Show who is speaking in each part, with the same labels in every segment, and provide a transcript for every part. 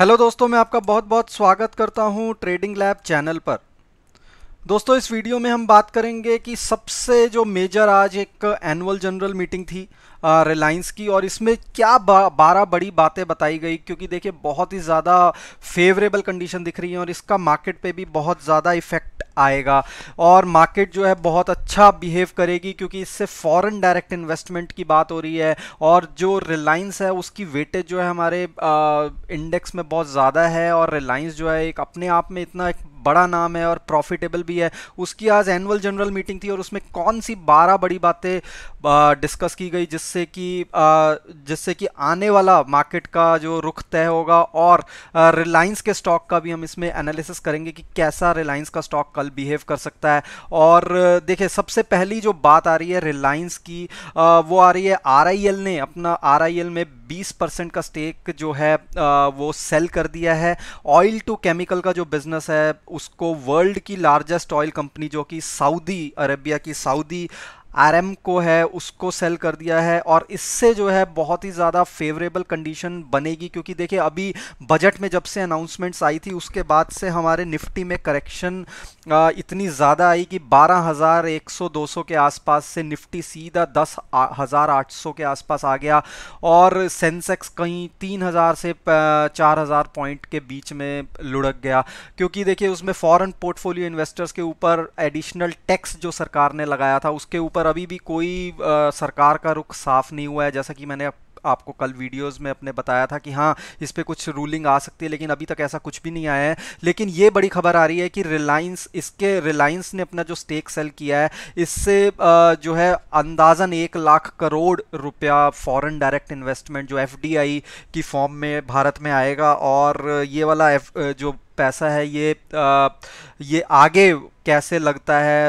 Speaker 1: Hello दोस्तों, मैं आपका बहुत बहुत स्वागत करता हूँ ट्रेडिंग लैब चैनल पर। दोस्तों, इस वीडियो में हम बात करेंगे कि सबसे जो मेजर आज एक एनुअल जनरल मीटिंग थी रिलायंस की और इसमें क्या बा, बारह बड़ी बातें बताई गई क्योंकि देखिए बहुत ही ज़्यादा फेवरेबल कंडीशन दिख रही है और इसका मार्केट पे भी बहुत ज़्यादा इफ़ेक्ट आएगा। और मार्केट जो है बहुत अच्छा बिहेव करेगी क्योंकि इससे फॉरेन डायरेक्ट इन्वेस्टमेंट की बात हो रही है और जो रिलायंस है उसकी वेटेज जो है हमारे इंडेक्स में बहुत ज़्यादा है और रिलायंस जो है एक अपने आप में इतना एक बड़ा नाम है और प्रॉफिटेबल भी है। उसकी आज एनुअल जनरल मीटिंग थी और उसमें कौन सी बारह बड़ी बातें डिस्कस की गई जिससे कि जिससे कि आने वाला मार्केट का जो रुख तय होगा और रिलायंस के स्टॉक का भी हम इसमें एनालिसिस करेंगे कि कैसा रिलायंस का स्टॉक कल बिहेव कर सकता है। और, देखिए, सबसे पहली जो बात आ रही है रिलायंस की वो आ रही है आरआईएल ने, अपना आरआईएल में 20 परसेंट का स्टेक जो है वो सेल कर दिया है। ऑयल टू केमिकल का जो बिज़नेस है, उसको वर्ल्ड की लार्जेस्ट ऑयल कंपनी जो कि सऊदी अरेबिया की सऊदी आरएम को है, उसको सेल कर दिया है और इससे जो है बहुत ही ज़्यादा फेवरेबल कंडीशन बनेगी क्योंकि देखिए, अभी बजट में जब से अनाउंसमेंट्स आई थी, उसके बाद से हमारे निफ्टी में करेक्शन इतनी ज़्यादा आई कि बारह हज़ार एक सौ दो सौ के आसपास से निफ्टी सीधा दस हज़ार आठ सौ के आसपास आ गया और सेंसेक्स कहीं तीन हज़ार से चार हज़ार पॉइंट के बीच में लुढ़क गया। क्योंकि देखिए, उसमें फॉरेन पोर्टफोलियो इन्वेस्टर्स के ऊपर एडिशनल टैक्स जो सरकार ने लगाया था, उसके ऊपर पर अभी भी कोई आ, सरकार का रुख साफ़ नहीं हुआ है। जैसा कि मैंने आपको कल वीडियोस में अपने बताया था कि हाँ इस पर कुछ रूलिंग आ सकती है लेकिन अभी तक ऐसा कुछ भी नहीं आया है। लेकिन ये बड़ी खबर आ रही है कि रिलायंस इसके रिलायंस ने अपना जो स्टेक सेल किया है इससे जो है अंदाजन एक लाख करोड़ रुपया फॉरेन डायरेक्ट इन्वेस्टमेंट जो एफडीआई की फॉर्म में भारत में आएगा और ये वाला जो पैसा है ये आ, ये आगे कैसे लगता है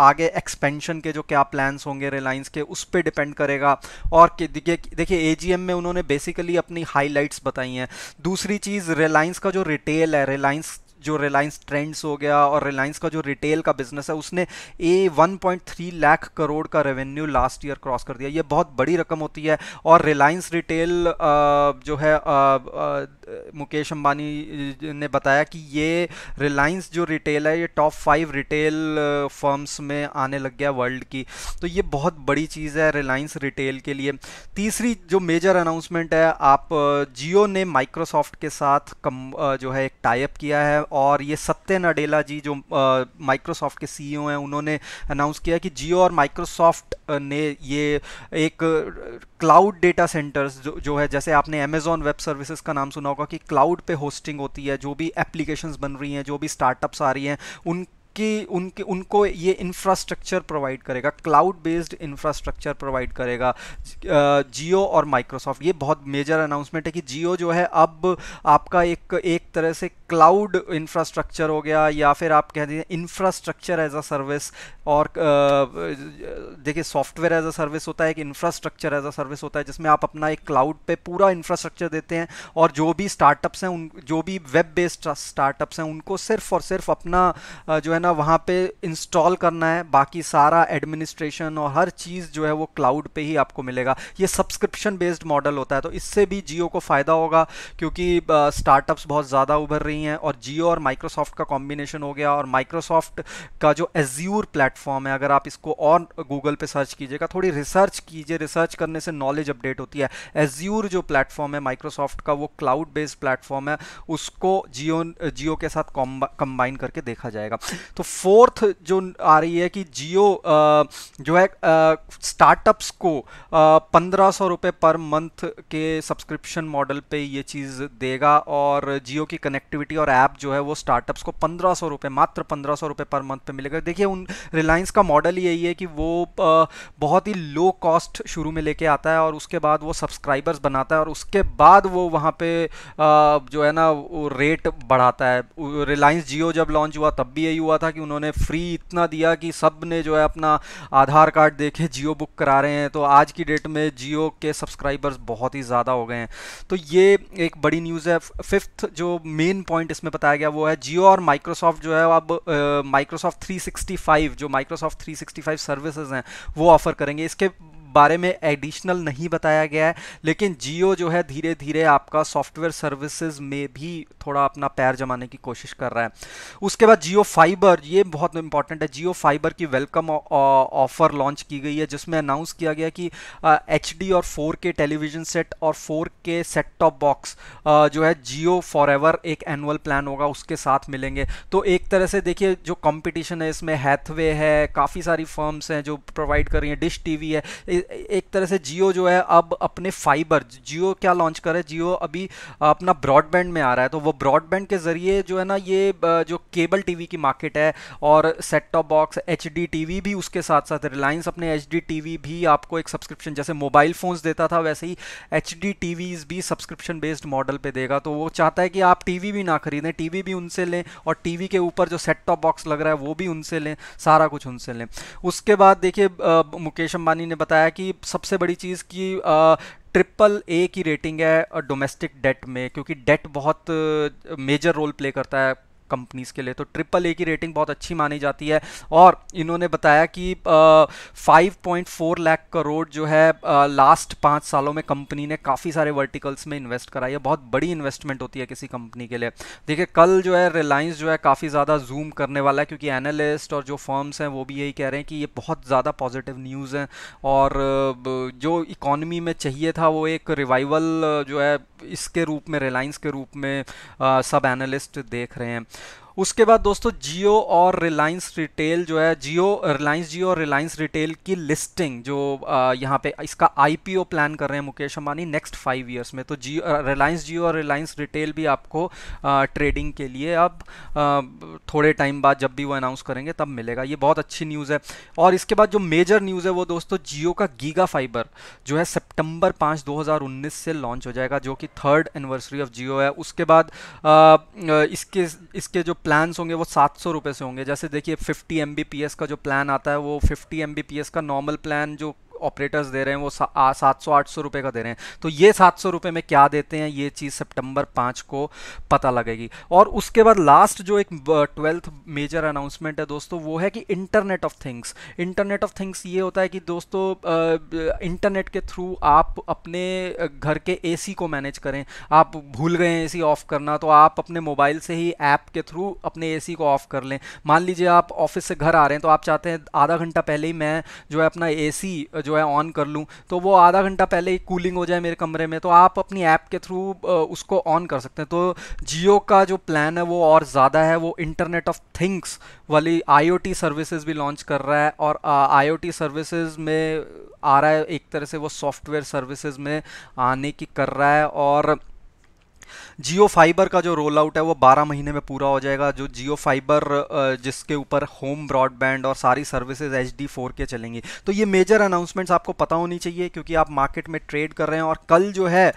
Speaker 1: आगे एक्सपेंशन के जो क्या प्लान्स होंगे रिलायंस के उस पर डिपेंड करेगा। और देखिए एजीएम में उन्होंने बेसिकली अपनी हाइलाइट्स बताई हैं। दूसरी चीज़ रिलायंस का जो रिटेल है रिलायंस जो रिलायंस ट्रेंड्स हो गया और रिलायंस का जो रिटेल का बिज़नेस है, उसने ए 1.3 लाख करोड़ का रेवेन्यू लास्ट ईयर क्रॉस कर दिया। ये बहुत बड़ी रकम होती है और रिलायंस रिटेल जो है मुकेश अंबानी ने बताया कि ये रिलायंस जो रिटेल है, ये टॉप फाइव रिटेल फर्म्स में आने लग गया वर्ल्ड की। तो ये बहुत बड़ी चीज़ है रिलायंस रिटेल के लिए। तीसरी जो मेजर अनाउंसमेंट है, आप जियो ने माइक्रोसॉफ्ट के साथ कम जो है, एक टाइप किया है और ये सत्य नडेला जी जो माइक्रोसॉफ्ट के सीईओ हैं, उन्होंने अनाउंस किया कि जियो और माइक्रोसॉफ्ट ने ये एक क्लाउड डेटा सेंटर्स जो जो है, जैसे आपने अमेजोन वेब सर्विसेज़ का नाम सुना होगा कि क्लाउड पे होस्टिंग होती है, जो भी एप्लीकेशंस बन रही हैं, जो भी स्टार्टअप्स आ रही हैं, उन कि उनके, उनको ये इंफ्रास्ट्रक्चर प्रोवाइड करेगा क्लाउड बेस्ड इंफ्रास्ट्रक्चर प्रोवाइड करेगा जियो और माइक्रोसॉफ्ट ये बहुत मेजर अनाउंसमेंट है कि जियो जो है अब आपका एक एक तरह से क्लाउड इंफ्रास्ट्रक्चर हो गया, या फिर आप कह दीजिए इंफ्रास्ट्रक्चर एज अ सर्विस और देखिए सॉफ्टवेयर एज अ सर्विस होता है, एक इंफ्रास्ट्रक्चर एज अ सर्विस होता है, जिसमें आप अपना एक क्लाउड पे पूरा इंफ्रास्ट्रक्चर देते हैं और जो भी स्टार्टअप्स हैं उन, जो भी वेब बेस्ड स्टार्टअप्स हैं उनको सिर्फ़ और सिर्फ़ अपना जो है ना वहाँ पे इंस्टॉल करना है, बाकी सारा एडमिनिस्ट्रेशन और हर चीज़ जो है वो क्लाउड पे ही आपको मिलेगा। ये सब्सक्रिप्शन बेस्ड मॉडल होता है तो इससे भी जियो को फ़ायदा होगा, क्योंकि स्टार्टअप्स बहुत ज़्यादा उभर रही हैं और जियो और माइक्रोसॉफ्ट का कॉम्बिनेशन हो गया और माइक्रोसॉफ्ट का जो एज्यूर प्लेटफॉर्म है, अगर आप इसको और गूगल पे सर्च कीजिएगा, थोड़ी रिसर्च कीजिए रिसर्च करने से नॉलेज अपडेट होती है। एज्यूर जो प्लेटफॉर्म है माइक्रोसॉफ्ट का, वो क्लाउड बेस्ड प्लेटफॉर्म है, उसको जियो जियो के साथ कंबाइन करके देखा जाएगा। तो फोर्थ जो आ रही है कि जियो जो है स्टार्टअप्स को पंद्रह सौ रुपये पर मंथ के सब्सक्रिप्शन मॉडल पे ये चीज़ देगा और जियो की कनेक्टिविटी और ऐप जो है वो स्टार्टअप्स को पंद्रह सौ रुपये मात्र पंद्रह सौ रुपये पर मंथ पे मिलेगा। देखिए, उन रिलायंस का मॉडल यही है कि वो बहुत ही लो कॉस्ट शुरू में लेके आता है और उसके बाद वो सब्सक्राइबर्स बनाता है और उसके बाद वो वहाँ पे जो है ना रेट बढ़ाता है। रिलायंस जियो जब लॉन्च हुआ, तब भी यही हुआ था कि उन्होंने फ्री इतना दिया कि सबने जो है अपना आधार कार्ड देखे जियो बुक करा रहे हैं। तो आज की डेट में जियो के सब्सक्राइबर्स बहुत ही ज़्यादा हो गए हैं। तो ये एक बड़ी न्यूज़ है। फिफ्थ जो मेन पॉइंट पॉइंट इसमें बताया गया वो है जियो और माइक्रोसॉफ्ट जो है अब माइक्रोसॉफ्ट 365 जो माइक्रोसॉफ्ट 365 सर्विसेज़ हैं, वो ऑफ़र करेंगे। इसके बारे में एडिशनल नहीं बताया गया है, लेकिन जियो जो है धीरे धीरे आपका सॉफ्टवेयर सर्विसेज़ में भी थोड़ा अपना पैर जमाने की कोशिश कर रहा है। उसके बाद जियो फाइबर, ये बहुत इंपॉर्टेंट है। जियो फाइबर की वेलकम ऑफ़र लॉन्च की गई है, जिसमें अनाउंस किया गया कि HD और 4K टेलीविज़न सेट और 4K सेट टॉप बॉक्स जो है जियो फॉर एक एनुअल प्लान होगा, उसके साथ मिलेंगे। तो एक तरह से देखिए, जो कंपटीशन है, इसमें हैथवे है, काफ़ी सारी फर्म्स हैं जो प्रोवाइड कर रही हैं डिश टीवी है एक तरह से जियो जो है अब अपने फाइबर, जियो क्या लॉन्च कर रहा है? जियो अभी अपना ब्रॉडबैंड में आ रहा है। तो वो ब्रॉडबैंड के ज़रिए जो है ना ये जो केबल टीवी की मार्केट है और set top box H TV भी उसके साथ साथ रिलायंस अपने एच टीवी भी आपको एक सब्सक्रिप्शन जैसे मोबाइल फ़ोन्स देता था, वैसे ही एच डी भी सब्सक्रिप्शन बेस्ड मॉडल पे देगा। तो वो चाहता है कि आप टीवी भी ना खरीदें टीवी भी उनसे लें और टीवी के ऊपर जो सेट टॉप बॉक्स लग रहा है वो भी उनसे लें, सारा कुछ उनसे लें। उसके बाद देखिए मुकेश अंबानी ने बताया कि सबसे बड़ी चीज़ की ट्रिपल ए की रेटिंग है डोमेस्टिक डेट में, क्योंकि डेट बहुत मेजर रोल प्ले करता है कंपनीज़ के लिए। तो ट्रिपल ए की रेटिंग बहुत अच्छी मानी जाती है और इन्होंने बताया कि five point four lakh crore जो है लास्ट पाँच सालों में कंपनी ने काफ़ी सारे वर्टिकल्स में इन्वेस्ट कराई है। बहुत बड़ी इन्वेस्टमेंट होती है किसी कंपनी के लिए। देखिए कल जो है रिलायंस जो है काफ़ी ज़्यादा जूम करने वाला है क्योंकि एनालिस्ट और जो फर्म्स हैं वो भी यही कह रहे हैं कि ये बहुत ज़्यादा पॉजिटिव न्यूज़ हैं और जो इकॉनमी में चाहिए था वो एक रिवाइवल जो है इसके रूप में रिलायंस के रूप में आ, सब एनालिस्ट देख रहे हैं। उसके बाद दोस्तों, जियो और रिलायंस रिटेल जो है, जियो, रिलायंस जियो और रिलायंस रिटेल की लिस्टिंग जो यहाँ पे इसका आईपीओ प्लान कर रहे हैं Mukesh Ambani next five years में। तो जियो रिलायंस जियो और रिलायंस रिटेल भी आपको ट्रेडिंग के लिए अब थोड़े टाइम बाद जब भी वो अनाउंस करेंगे, तब मिलेगा। ये बहुत अच्छी न्यूज़ है। और इसके बाद जो मेजर न्यूज़ है वो दोस्तों, जियो का गीगा फाइबर जो है सेप्टेम्बर पाँच, दो से लॉन्च हो जाएगा, जो कि थर्ड एनिवर्सरी ऑफ़ जियो है। उसके बाद इसके इसके जो प्लान्स होंगे वो सात सौ रुपये से होंगे। जैसे देखिए फिफ्टी एम का जो प्लान आता है, वो फिफ्टी एम का नॉर्मल प्लान जो ऑपरेटर्स दे रहे हैं, वो सात सौ, आठ सौ रुपये का दे रहे हैं। तो ये सात सौ रुपये में क्या देते हैं, ये चीज़ सितंबर पाँच को पता लगेगी। और उसके बाद लास्ट जो एक ट्वेल्थ मेजर अनाउंसमेंट है दोस्तों, वो है कि internet of things internet of things ये होता है कि दोस्तों इंटरनेट के थ्रू आप अपने घर के एसी को मैनेज करें। आप भूल गए हैं ए ऑफ़ करना तो आप अपने मोबाइल से ही ऐप के थ्रू अपने एसी को ऑफ़ कर लें। मान लीजिए आप ऑफ़िस से घर आ रहे हैं तो आप चाहते हैं आधा घंटा पहले ही मैं जो है अपना एसी जो है ऑन कर लूँ तो वो आधा घंटा पहले ही कूलिंग हो जाए मेरे कमरे में तो आप अपनी ऐप के थ्रू उसको ऑन कर सकते हैं। तो जियो का जो प्लान है वो और ज़्यादा है, वो इंटरनेट ऑफ़ थिंग्स वाली आईओटी सर्विसेज़ भी लॉन्च कर रहा है और आईओटी सर्विसेज़ में आ रहा है, एक तरह से वो सॉफ्टवेयर सर्विसेज़ में आने की कर रहा है और जियो फाइबर का जो रोल आउट है वो 12 महीने में पूरा हो जाएगा। जो जियो फाइबर जिसके ऊपर होम ब्रॉडबैंड और सारी सर्विसेज़ एच डी फोर के चलेंगी। तो ये मेजर अनाउंसमेंट्स आपको पता होनी चाहिए क्योंकि आप मार्केट में ट्रेड कर रहे हैं और कल जो है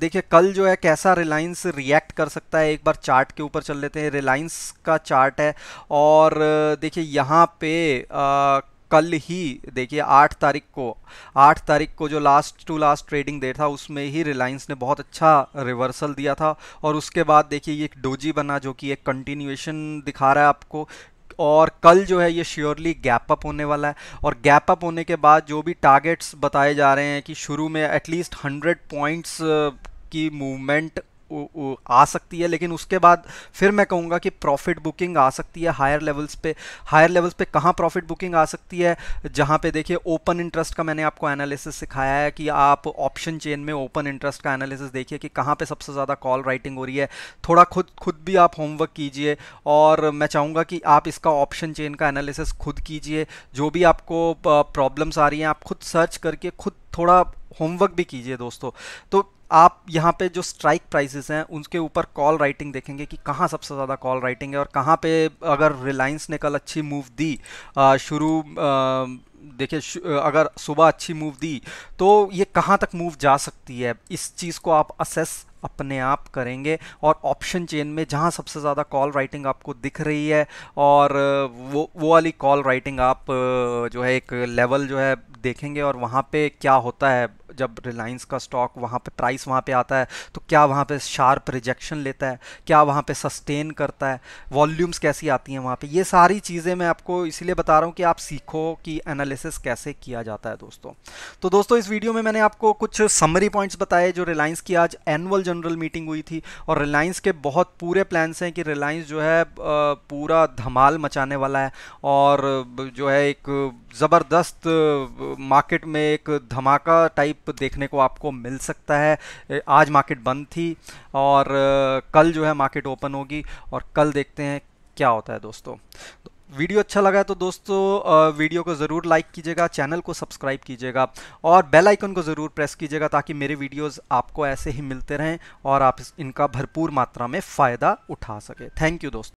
Speaker 1: देखिए कल जो है कैसा रिलायंस रिएक्ट कर सकता है? एक बार चार्ट के ऊपर चल लेते हैं। रिलायंस का चार्ट है और देखिए यहाँ पे आ, कल ही, देखिए, आठ तारीख को, आठ तारीख को जो last to last trading day था, उसमें ही रिलायंस ने बहुत अच्छा रिवर्सल दिया था और उसके बाद देखिए, ये एक डोजी बना जो कि एक कंटिन्यूएशन दिखा रहा है आपको और कल जो है, ये श्योरली गैप अप होने वाला है और गैप अप होने के बाद जो भी टारगेट्स बताए जा रहे हैं कि शुरू में एटलीस्ट हंड्रेड पॉइंट्स की मूवमेंट आ सकती है, लेकिन उसके बाद फिर मैं कहूँगा कि प्रॉफिट बुकिंग आ सकती है हायर लेवल्स पे। हायर लेवल्स पे कहाँ प्रॉफिट बुकिंग आ सकती है? जहाँ पे देखिए ओपन इंटरेस्ट का मैंने आपको एनालिसिस सिखाया है कि आप ऑप्शन चेन में ओपन इंटरेस्ट का एनालिसिस देखिए कि कहाँ पे सबसे ज़्यादा कॉल राइटिंग हो रही है। थोड़ा खुद खुद भी आप होमवर्क कीजिए और मैं चाहूँगा कि आप इसका ऑप्शन चेन का एनालिसिस खुद कीजिए। जो भी आपको प्रॉब्लम्स आ रही हैं, आप खुद सर्च करके खुद थोड़ा होमवर्क भी कीजिए दोस्तों। तो आप यहाँ पे जो स्ट्राइक प्राइसेस हैं, उनके ऊपर कॉल राइटिंग देखेंगे कि कहाँ सबसे ज़्यादा कॉल राइटिंग है और कहाँ पे अगर रिलायंस ने कल अच्छी मूव दी शुरू देखिए अगर सुबह अच्छी मूव दी तो ये कहाँ तक मूव जा सकती है? इस चीज़ को आप असेस अपने आप करेंगे और ऑप्शन चेन में जहाँ सबसे ज़्यादा कॉल राइटिंग आपको दिख रही है और वो वो वाली कॉल राइटिंग आप जो है एक लेवल जो है देखेंगे और वहाँ पे क्या होता है जब रिलायंस का स्टॉक वहाँ पे प्राइस वहाँ पे आता है तो क्या वहाँ पे शार्प रिजेक्शन लेता है? क्या वहाँ पे सस्टेन करता है? वॉल्यूम्स कैसी आती हैं वहाँ पे? ये सारी चीज़ें मैं आपको इसीलिए बता रहा हूँ कि आप सीखो कि एनालिसिस कैसे किया जाता है दोस्तों। तो दोस्तों, इस वीडियो में मैंने आपको कुछ समरी पॉइंट्स बताए जो रिलायंस की आज एनुअल जनरल मीटिंग हुई थी और रिलायंस के बहुत पूरे प्लान्स हैं कि रिलायंस जो है पूरा धमाल मचाने वाला है और जो है एक ज़बरदस्त मार्केट में एक धमाका टाइप देखने को आपको मिल सकता है। आज मार्केट बंद थी और कल जो है मार्केट ओपन होगी और कल देखते हैं क्या होता है दोस्तों। वीडियो अच्छा लगा है तो दोस्तों वीडियो को ज़रूर लाइक कीजिएगा चैनल को सब्सक्राइब कीजिएगा और बेल आइकन को ज़रूर प्रेस कीजिएगा ताकि मेरे वीडियोस आपको ऐसे ही मिलते रहें और आप इनका भरपूर मात्रा में फ़ायदा उठा सके। थैंक यू दोस्तों।